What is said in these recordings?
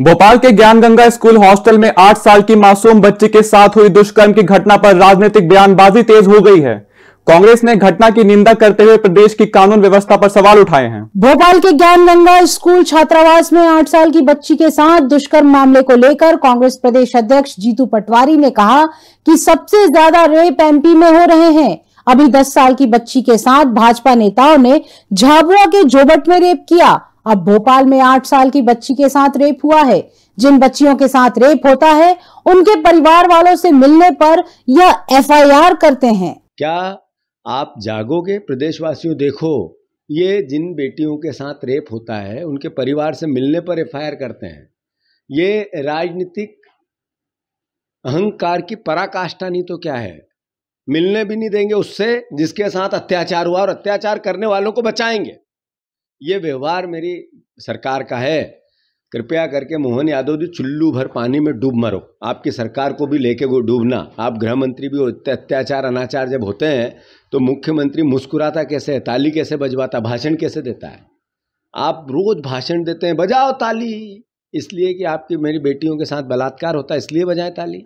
भोपाल के ज्ञान Ganga school hostel में आठ साल की मासूम बच्ची के साथ हुई दुष्कर्म की घटना पर राजनीतिक बयानबाजी तेज हो गई है। कांग्रेस ने घटना की निंदा करते हुए प्रदेश की कानून व्यवस्था पर सवाल उठाए हैं। भोपाल के ज्ञान गंगा स्कूल छात्रावास में आठ साल की बच्ची के साथ दुष्कर्म मामले को लेकर कांग्रेस प्रदेश अध्यक्ष जीतू पटवारी ने कहा कि सबसे ज़्यादा रेप एमपी में हो रहे हैं। अभी दस साल की बच्ची के साथ भाजपा नेताओं ने झाबुआ के जोबट में रेप किया। अब भोपाल में आठ साल की बच्ची के साथ रेप हुआ है। जिन बच्चियों के साथ रेप होता है, उनके परिवार वालों से मिलने पर यह एफआईआर करते हैं। क्या आप जागोगे? प्रदेशवासियों, देखो, ये जिन बेटियों के साथ रेप होता है, उनके परिवार से मिलने पर एफआईआर करते हैं। ये राजनीतिक अहंकार की पराकाष्ठा नहीं तो क्या है? मिलने भी नहीं देंगे उससे, जिसके साथ अत्याचार हुआ और अत्याचार करने वालों को बचाएँगे। ये व्यवहार मेरी सरकार का है। कृपया करके मोहन यादव जी, चुल्लू भर पानी में डूब मरो। आपकी सरकार को भी लेके वो डूबना। आप गृह मंत्री भी होते अत्याचार, अनाचार जब होते हैं तो मुख्यमंत्री मुस्कुराता कैसे है? ताली कैसे बजवाता भाषण कैसे देता है? आप रोज भाषण देते हैं, बजाओ ताली। इसलिए कि आपकी मेरी बेटियों के साथ बलात्कार होता है, इसलिए बजाएँ ताली।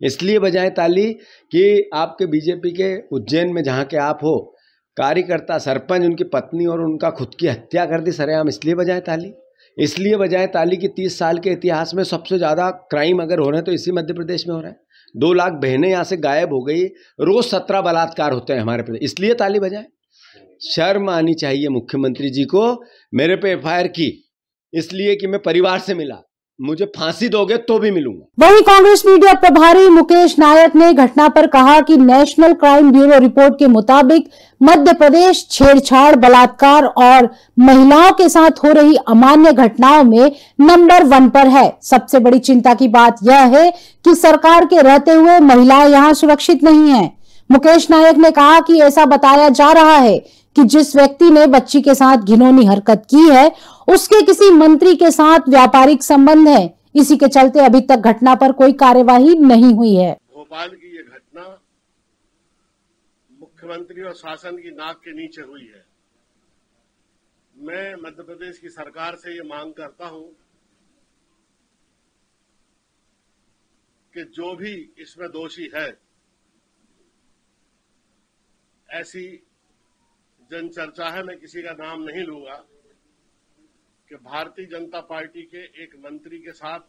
इसलिए बजाएँ ताली कि आपके बीजेपी के उज्जैन में जहाँ के आप हो कार्यकर्ता सरपंच, उनकी पत्नी और उनका खुद की हत्या कर दी, सरेआम, इसलिए बजाए ताली। इसलिए बजाए ताली कि तीस साल के इतिहास में सबसे ज़्यादा क्राइम अगर हो रहे हैं तो इसी मध्य प्रदेश में हो रहा है। दो लाख बहनें यहाँ से गायब हो गई, रोज सत्रह बलात्कार होते हैं हमारे प्रदेश। इसलिए ताली बजाए। शर्म आनी चाहिए मुख्यमंत्री जी को, मेरे पे एफ़ की, इसलिए कि मैं परिवार से मिला। मुझे फांसी दोगे तो भी मिलूँगा। वहीं कांग्रेस मीडिया प्रभारी मुकेश नायक ने घटना पर कहा कि नेशनल क्राइम ब्यूरो रिपोर्ट के मुताबिक मध्य प्रदेश छेड़छाड़, बलात्कार और महिलाओं के साथ हो रही अमान्य घटनाओं में नंबर वन पर है। सबसे बड़ी चिंता की बात यह है कि सरकार के रहते हुए महिलाएँ यहाँ सुरक्षित नहीं है। मुकेश नायक ने कहा कि ऐसा बताया जा रहा है कि जिस व्यक्ति ने बच्ची के साथ घिनौनी हरकत की है, उसके किसी मंत्री के साथ व्यापारिक संबंध है। इसी के चलते अभी तक घटना पर कोई कार्यवाही नहीं हुई है। भोपाल की ये घटना मुख्यमंत्री और शासन की नाक के नीचे हुई है। मैं मध्य प्रदेश की सरकार से ये मांग करता हूँ कि जो भी इसमें दोषी है, ऐसी जनचर्चा है, मैं किसी का नाम नहीं लूँगा, कि भारतीय जनता पार्टी के एक मंत्री के साथ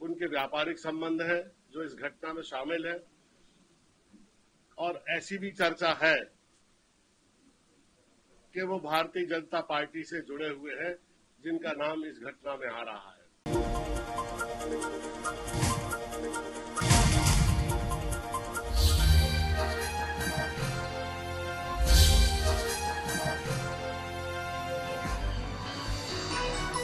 उनके व्यापारिक संबंध है, जो इस घटना में शामिल है, और ऐसी भी चर्चा है कि वो भारतीय जनता पार्टी से जुड़े हुए हैं, जिनका नाम इस घटना में आ रहा है।